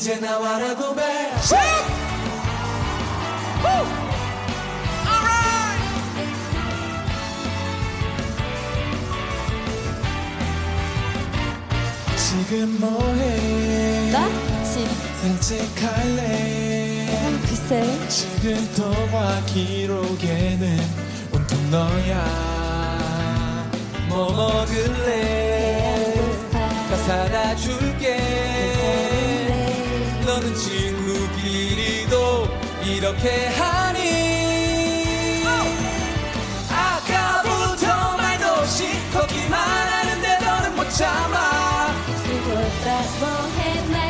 이제 나와라 고백 지금 뭐해? 나? 지 산책할래? 글쎄. 지금 동화 기록에는 온통 너야. 뭐 먹을래? 다 사다 줄게 이렇게 하니. 아까부터 말도 없이 걷기만 하는데 너는 못 참아. 수고 따서 했네.